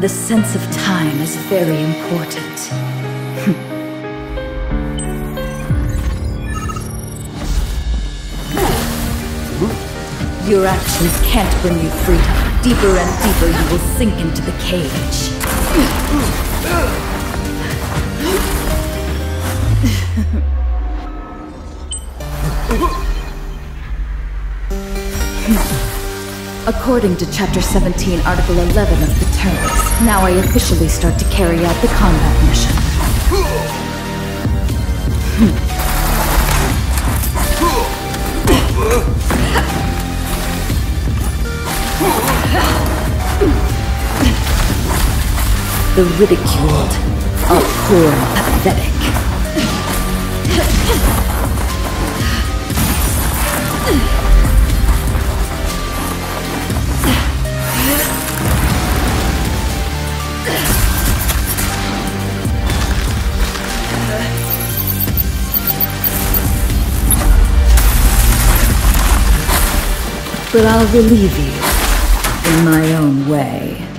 The sense of time is very important. Your actions can't bring you freedom. Deeper and deeper you will sink into the cage. According to Chapter 17, Article 11 of the terms, now I officially start to carry out the combat mission. The ridiculed are poor and pathetic. But I'll relieve you in my own way.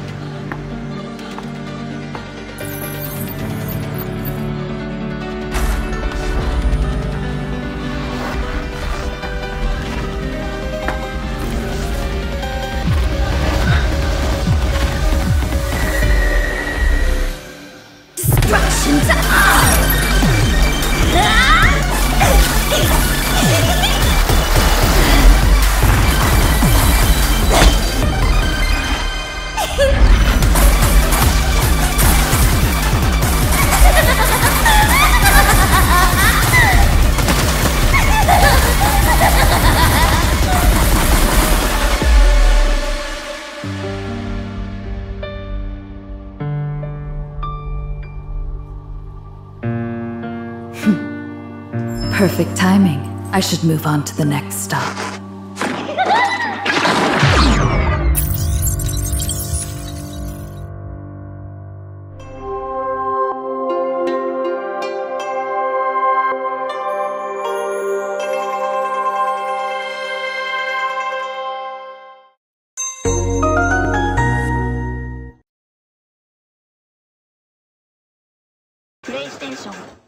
Perfect timing. I should move on to the next stop. PlayStation